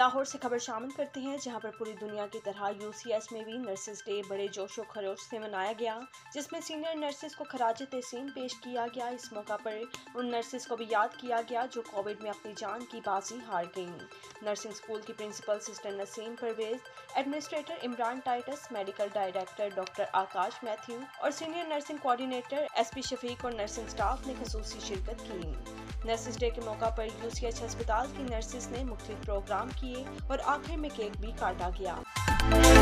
से खबर शामिल करते हैं, जहाँ पर पूरी दुनिया की तरह यूसीएस में भी नर्सेज डे बड़े जोशो खरोश से मनाया गया, जिसमें सीनियर नर्सेज को खराज तहसीन पेश किया गया। इस मौका पर उन नर्सेज को भी याद किया गया, जो कोविड में अपनी जान की बाजी हार गईं। नर्सिंग स्कूल की principal sister Naseem Parvez administrator Imran Titus medical director doctor Akash Matthew और senior nursing coordinator S P Shafiq और नर्सिंग स्टाफ ने खसूसी शिरकत की। नर्सिस डे के मौका पर यूसीएच अस्पताल की नर्सिस ने मुख्तलिफ़ प्रोग्राम किए और आखिर में केक भी काटा गया।